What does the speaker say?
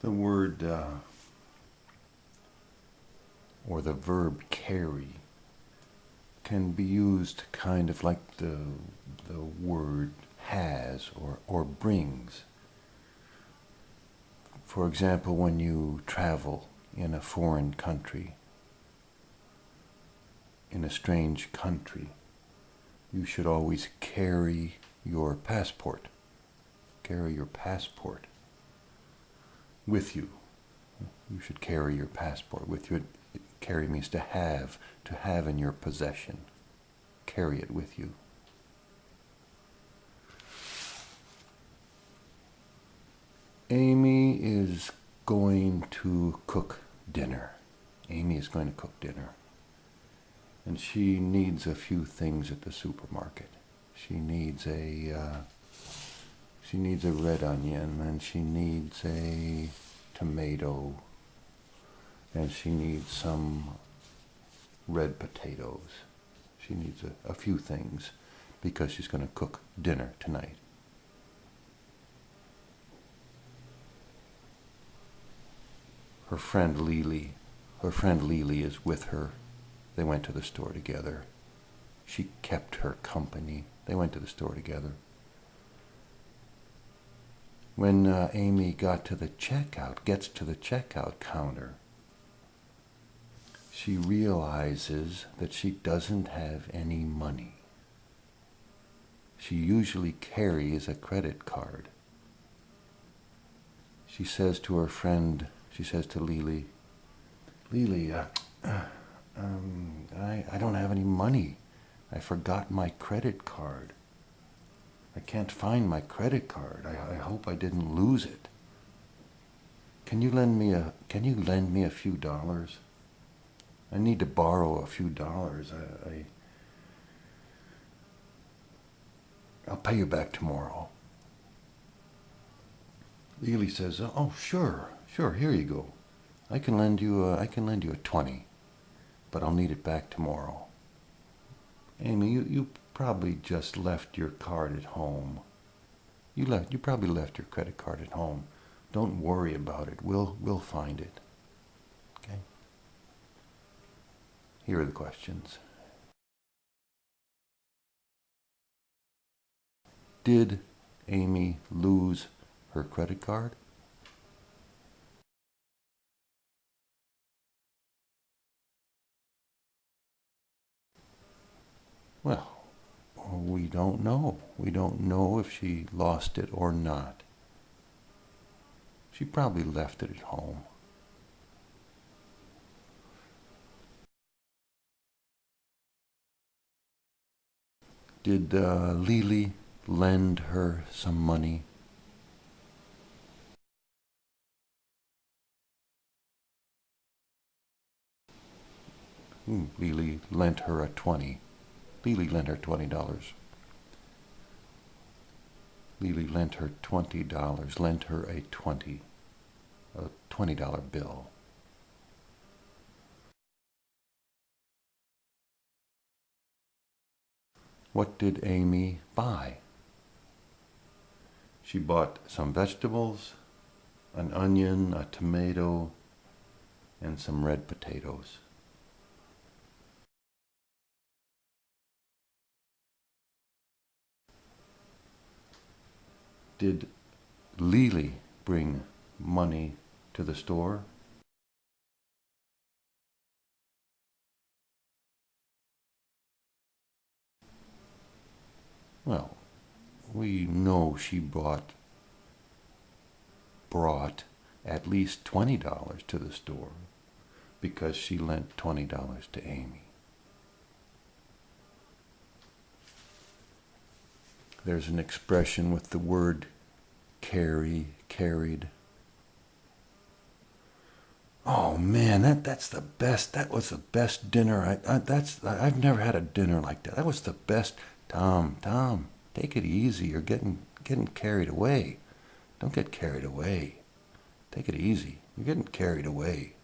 The word uh, or the verb carry can be used kind of like the, the word has or, or brings. For example, when you travel in a foreign country, in a strange country, you should always carry your passport. Carry your passport with you. You should carry your passport with you. Carry means to have, to have in your possession. Carry it with you. Amy is going to cook dinner. Amy is going to cook dinner. And she needs a few things at the supermarket. She needs a uh, she needs a red onion and she needs a tomato and she needs some red potatoes. She needs a, a few things because she's going to cook dinner tonight. Her friend Lily, her friend Lily is with her. They went to the store together. She kept her company. They went to the store together. When uh, Amy got to the checkout, gets to the checkout counter, she realizes that she doesn't have any money. She usually carries a credit card. She says to her friend, she says to Lily, Lily, uh, uh, um, I, I don't have any money. I forgot my credit card. I can't find my credit card. I, I hope I didn't lose it. Can you lend me a Can you lend me a few dollars? I need to borrow a few dollars. I, I I'll pay you back tomorrow. Lily says, "Oh, sure, sure. Here you go. I can lend you. A, I can lend you a twenty, but I'll need it back tomorrow." Amy, you, you probably just left your card at home. You left. You probably left your credit card at home. Don't worry about it. We'll we'll find it. Okay. Here are the questions. Did Amy lose her credit card? Well, we don't know. We don't know if she lost it or not. She probably left it at home. Did uh, Lily lend her some money? Hmm, Lily lent her a 20. Lily lent her $20. Lily lent her $20, lent her a 20, a $20 bill. What did Amy buy? She bought some vegetables, an onion, a tomato, and some red potatoes. Did Lily bring money to the store? Well, we know she brought brought at least $20 to the store because she lent $20 to Amy. There's an expression with the word carry, carried. Oh man, that that's the best. That was the best dinner. I, I that's I've never had a dinner like that. That was the best. Tom, Tom, take it easy. You're getting getting carried away. Don't get carried away. Take it easy. You're getting carried away.